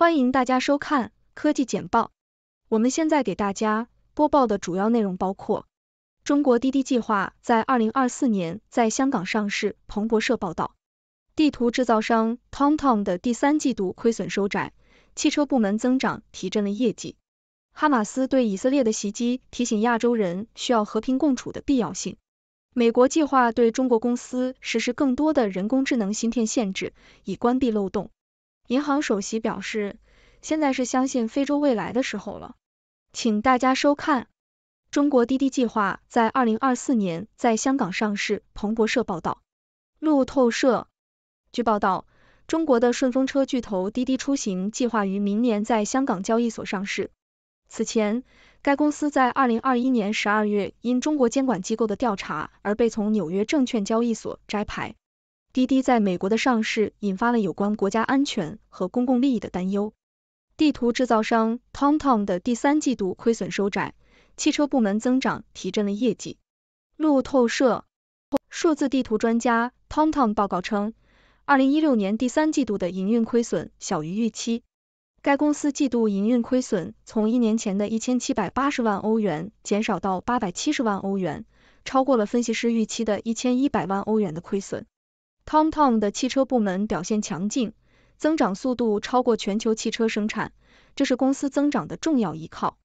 欢迎大家收看科技简报。我们现在给大家播报的主要内容包括：中国滴滴计划在二零二四年在香港上市。彭博社报道，地图制造商 TomTom 的第三季度亏损收窄，汽车部门增长提振了业绩。哈马斯对以色列的袭击提醒亚洲人需要和平共处的必要性。美国计划对中国公司实施更多的人工智能芯片限制，以关闭漏洞。银行首席表示，现在是相信非洲未来的时候了。请大家收看，中国滴滴计划在二零二四年在香港上市。彭博社报道，路透社，据报道，中国的顺风车巨头滴滴出行计划于明年在香港交易所上市。此前，该公司在二零二一年十二月因中国监管机构的调查而被从纽约证券交易所摘牌。滴滴在美国的上市引发了有关国家安全和公共利益的担忧。地图制造商 TomTom 的第三季度亏损收窄，汽车部门增长提振了业绩。路透社，数字地图专家 TomTom 报告称，二零一六年第三季度的营运亏损小于预期。该公司季度营运亏损从一年前的一千七百八十万欧元减少到八百七十万欧元，超过了分析师预期的一千一百万欧元的亏损。TomTom 的汽车部门表现强劲，增长速度超过全球汽车生产，这是公司增长的重要依靠。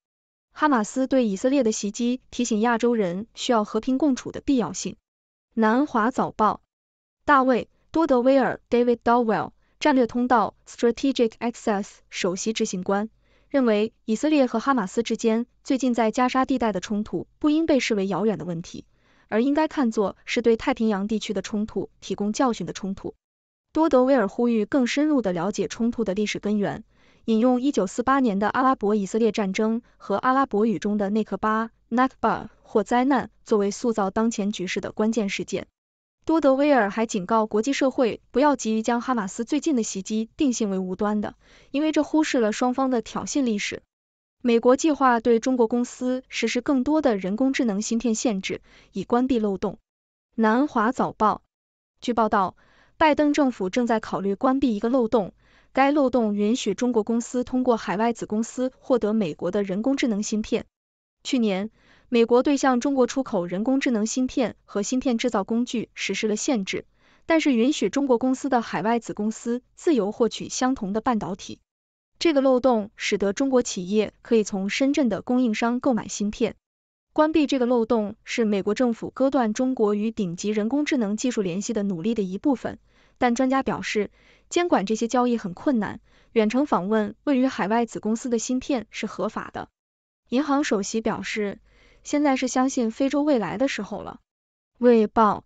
哈马斯对以色列的袭击提醒亚洲人需要和平共处的必要性。南华早报，大卫·多德威尔 （David Dowell） 战略通道 （Strategic Access） 首席执行官认为，以色列和哈马斯之间最近在加沙地带的冲突不应被视为遥远的问题。而应该看作是对太平洋地区的冲突提供教训的冲突。多德威尔呼吁更深入的了解冲突的历史根源，引用1948年的阿拉伯以色列战争和阿拉伯语中的内克巴 （Nakba） 或灾难作为塑造当前局势的关键事件。多德威尔还警告国际社会不要急于将哈马斯最近的袭击定性为无端的，因为这忽视了双方的挑衅历史。美国计划对中国公司实施更多的人工智能芯片限制，以关闭漏洞。南华早报，据报道，拜登政府正在考虑关闭一个漏洞，该漏洞允许中国公司通过海外子公司获得美国的人工智能芯片。去年，美国对向中国出口人工智能芯片和芯片制造工具实施了限制，但是允许中国公司的海外子公司自由获取相同的半导体。这个漏洞使得中国企业可以从深圳的供应商购买芯片。关闭这个漏洞是美国政府割断中国与顶级人工智能技术联系的努力的一部分，但专家表示，监管这些交易很困难。远程访问位于海外子公司的芯片是合法的。银行首席表示，现在是相信非洲未来的时候了。卫报，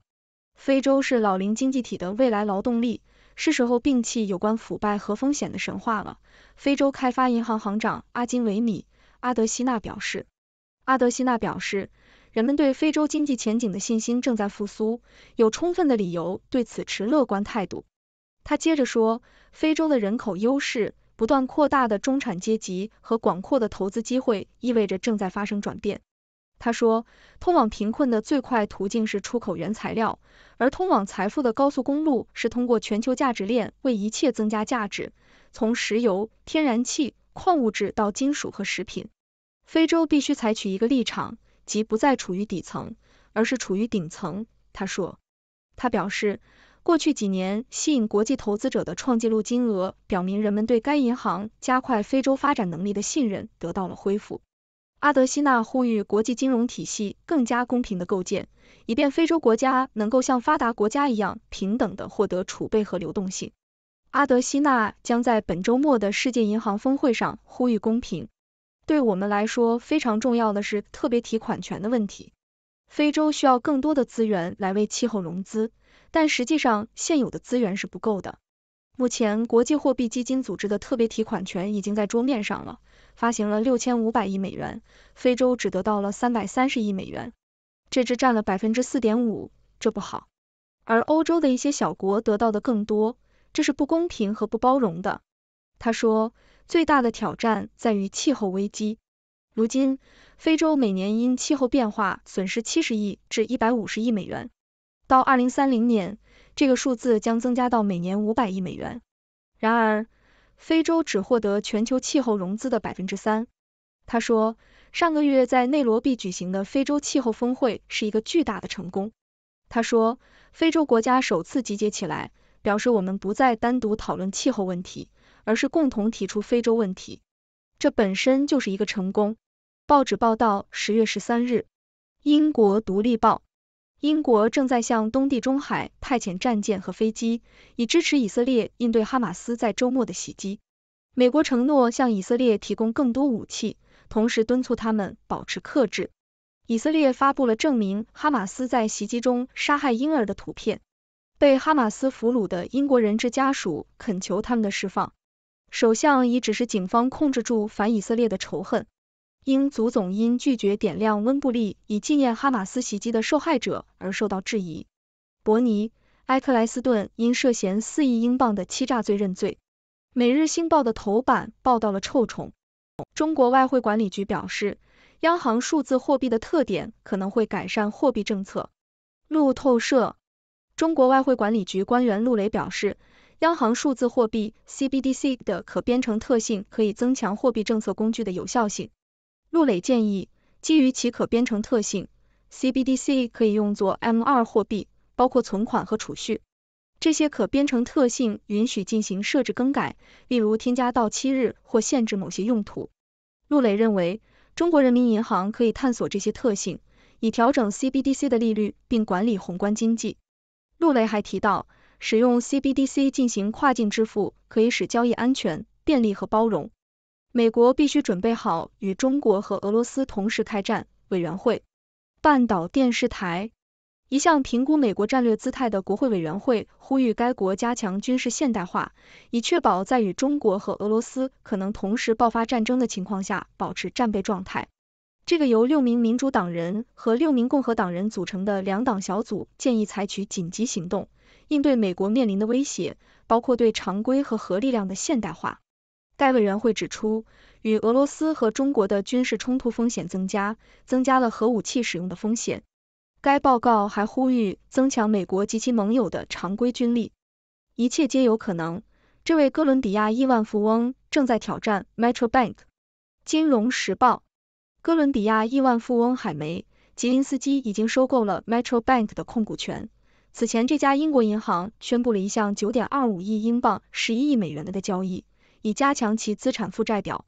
非洲是老龄经济体的未来劳动力。是时候摒弃有关腐败和风险的神话了。非洲开发银行行长阿金维米·阿德西纳表示，阿德西纳表示，人们对非洲经济前景的信心正在复苏，有充分的理由对此持乐观态度。他接着说，非洲的人口优势、不断扩大的中产阶级和广阔的投资机会，意味着正在发生转变。他说，通往贫困的最快途径是出口原材料，而通往财富的高速公路是通过全球价值链为一切增加价值，从石油、天然气、矿物质到金属和食品。非洲必须采取一个立场，即不再处于底层，而是处于顶层。他说，他表示，过去几年吸引国际投资者的创纪录金额，表明人们对该银行加快非洲发展能力的信任得到了恢复。阿德西纳呼吁国际金融体系更加公平的构建，以便非洲国家能够像发达国家一样平等的获得储备和流动性。阿德西纳将在本周末的世界银行峰会上呼吁公平。对我们来说非常重要的是特别提款权的问题。非洲需要更多的资源来为气候融资，但实际上现有的资源是不够的。目前，国际货币基金组织的特别提款权已经在桌面上了。发行了六千五百亿美元，非洲只得到了三百三十亿美元，这只占了百分之四点五，这不好。而欧洲的一些小国得到的更多，这是不公平和不包容的。他说，最大的挑战在于气候危机。如今，非洲每年因气候变化损失七十亿至一百五十亿美元，到二零三零年，这个数字将增加到每年五百亿美元。然而，非洲只获得全球气候融资的百分之三。他说，上个月在内罗毕举行的非洲气候峰会是一个巨大的成功。他说，非洲国家首次集结起来，表示我们不再单独讨论气候问题，而是共同提出非洲问题。这本身就是一个成功。报纸报道，十月十三日，英国独立报。英国正在向东地中海派遣战舰和飞机，以支持以色列应对哈马斯在周末的袭击。美国承诺向以色列提供更多武器，同时敦促他们保持克制。以色列发布了证明哈马斯在袭击中杀害婴儿的图片。被哈马斯俘虏的英国人质家属恳求他们的释放。首相已指示警方控制住反以色列的仇恨。英足总因拒绝点亮温布利以纪念哈马斯袭击的受害者而受到质疑。伯尼·埃克莱斯顿因涉嫌四亿英镑的欺诈罪认罪。每日星报的头版报道了臭虫。中国外汇管理局表示，央行数字货币的特点可能会改善货币政策。路透社，中国外汇管理局官员陆雷表示，央行数字货币 CBDC 的可编程特性可以增强货币政策工具的有效性。陆磊建议，基于其可编程特性，CBDC 可以用作 M2 货币，包括存款和储蓄。这些可编程特性允许进行设置更改，例如添加到期日或限制某些用途。陆磊认为，中国人民银行可以探索这些特性，以调整 CBDC 的利率并管理宏观经济。陆磊还提到，使用 CBDC 进行跨境支付，可以使交易安全、便利和包容。美国必须准备好与中国和俄罗斯同时开战。委员会半岛电视台一项评估美国战略姿态的国会委员会呼吁该国加强军事现代化，以确保在与中国和俄罗斯可能同时爆发战争的情况下保持战备状态。这个由六名民主党人和六名共和党人组成的两党小组建议采取紧急行动，应对美国面临的威胁，包括对常规和核力量的现代化。该委员会指出，与俄罗斯和中国的军事冲突风险增加，增加了核武器使用的风险。该报告还呼吁增强美国及其盟友的常规军力。一切皆有可能。这位哥伦比亚亿万富翁正在挑战 Metro Bank。金融时报，哥伦比亚亿万富翁海梅·吉林斯基已经收购了 Metro Bank 的控股权。此前，这家英国银行宣布了一项9.25亿英镑、11亿美元的交易。以加强其资产负债表。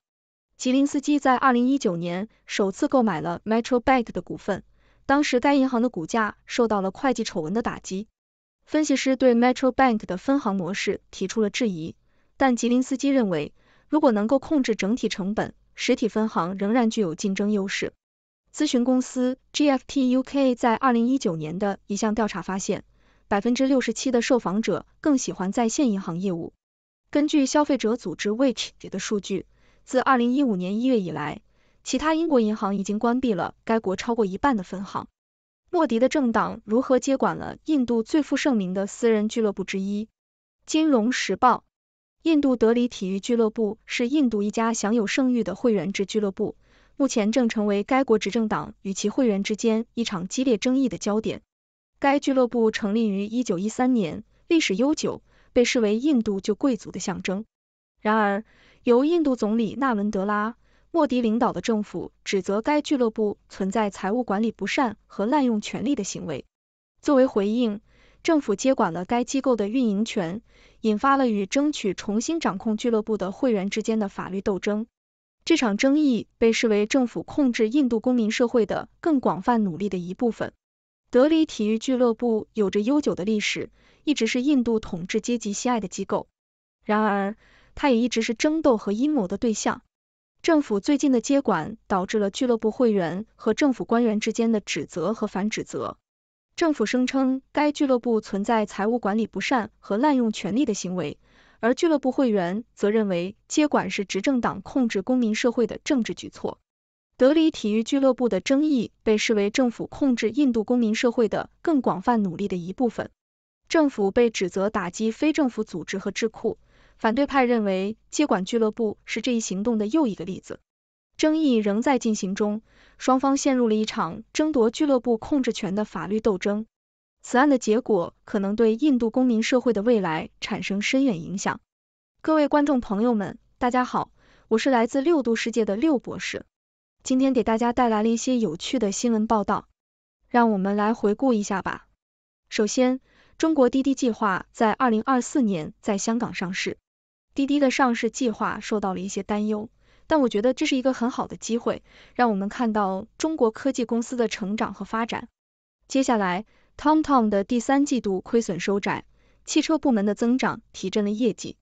吉林斯基在二零一九年首次购买了 Metro Bank 的股份，当时该银行的股价受到了会计丑闻的打击。分析师对 Metro Bank 的分行模式提出了质疑，但吉林斯基认为，如果能够控制整体成本，实体分行仍然具有竞争优势。咨询公司 GFT UK 在二零一九年的一项调查发现，百分之六十七的受访者更喜欢在线银行业务。根据消费者组织 Which 给的数据，自二零一五年一月以来，其他英国银行已经关闭了该国超过一半的分行。莫迪的政党如何接管了印度最负盛名的私人俱乐部之一？金融时报，印度德里体育俱乐部是印度一家享有盛誉的会员制俱乐部，目前正成为该国执政党与其会员之间一场激烈争议的焦点。该俱乐部成立于一九一三年，历史悠久。被视为印度旧贵族的象征。然而，由印度总理纳伦德拉·莫迪领导的政府指责该俱乐部存在财务管理不善和滥用权力的行为。作为回应，政府接管了该机构的运营权，引发了与争取重新掌控俱乐部的会员之间的法律斗争。这场争议被视为政府控制印度公民社会的更广泛努力的一部分。德里体育俱乐部有着悠久的历史。一直是印度统治阶级喜爱的机构，然而它也一直是争斗和阴谋的对象。政府最近的接管导致了俱乐部会员和政府官员之间的指责和反指责。政府声称该俱乐部存在财务管理不善和滥用权力的行为，而俱乐部会员则认为接管是执政党控制公民社会的政治举措。德里体育俱乐部的争议被视为政府控制印度公民社会的更广泛努力的一部分。政府被指责打击非政府组织和智库，反对派认为接管俱乐部是这一行动的又一个例子。争议仍在进行中，双方陷入了一场争夺俱乐部控制权的法律斗争。此案的结果可能对印度公民社会的未来产生深远影响。各位观众朋友们，大家好，我是来自六度世界的六博士，今天给大家带来了一些有趣的新闻报道，让我们来回顾一下吧。首先，中国滴滴计划在二零二四年在香港上市，滴滴的上市计划受到了一些担忧，但我觉得这是一个很好的机会，让我们看到中国科技公司的成长和发展。接下来，TomTom 的第三季度亏损收窄，汽车部门的增长提振了业绩。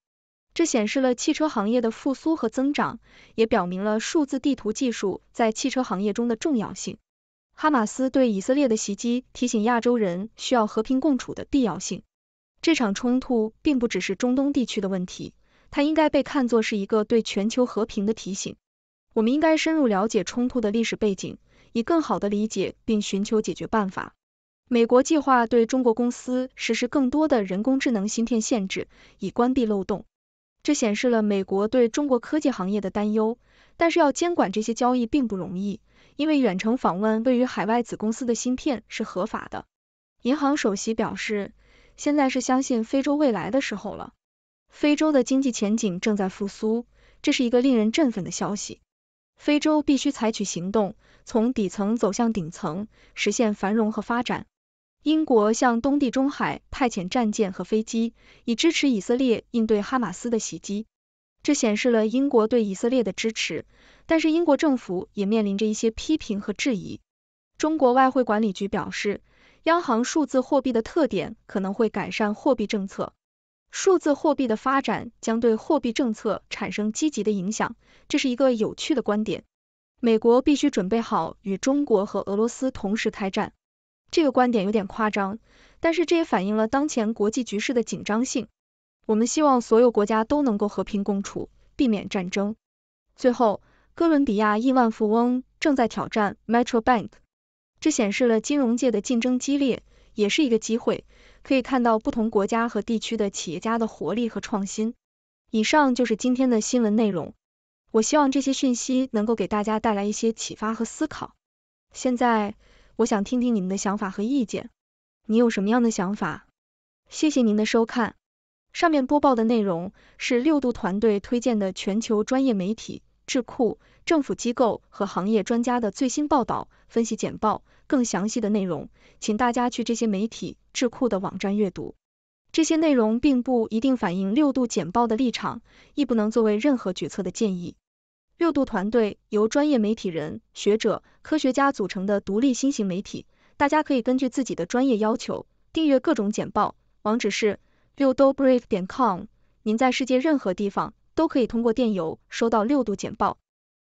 这显示了汽车行业的复苏和增长，也表明了数字地图技术在汽车行业中的重要性。哈马斯对以色列的袭击提醒亚洲人需要和平共处的必要性。这场冲突并不只是中东地区的问题，它应该被看作是一个对全球和平的提醒。我们应该深入了解冲突的历史背景，以更好的理解并寻求解决办法。美国计划对中国公司实施更多的人工智能芯片限制，以关闭漏洞。这显示了美国对中国科技行业的担忧，但是要监管这些交易并不容易，因为远程访问位于海外子公司的芯片是合法的。银行首席表示，现在是相信非洲未来的时候了。非洲的经济前景正在复苏，这是一个令人振奋的消息。非洲必须采取行动，从底层走向顶层，实现繁荣和发展。英国向东地中海派遣战舰和飞机，以支持以色列应对哈马斯的袭击。这显示了英国对以色列的支持，但是英国政府也面临着一些批评和质疑。中国外汇管理局表示，央行数字货币的特点可能会改善货币政策。数字货币的发展将对货币政策产生积极的影响，这是一个有趣的观点。美国必须准备好与中国和俄罗斯同时开战。这个观点有点夸张，但是这也反映了当前国际局势的紧张性。我们希望所有国家都能够和平共处，避免战争。最后，哥伦比亚亿万富翁正在挑战 Metro Bank，这显示了金融界的竞争激烈，也是一个机会。可以看到不同国家和地区的企业家的活力和创新。以上就是今天的新闻内容。我希望这些讯息能够给大家带来一些启发和思考。现在。我想听听你们的想法和意见，你有什么样的想法？谢谢您的收看。上面播报的内容是六度团队推荐的全球专业媒体、智库、政府机构和行业专家的最新报道、分析简报。更详细的内容，请大家去这些媒体、智库的网站阅读。这些内容并不一定反映六度简报的立场，亦不能作为任何决策的建议。六度团队由专业媒体人、学者、科学家组成的独立新型媒体，大家可以根据自己的专业要求订阅各种简报。网址是六度 brief 点 com。您在世界任何地方都可以通过电邮收到六度简报。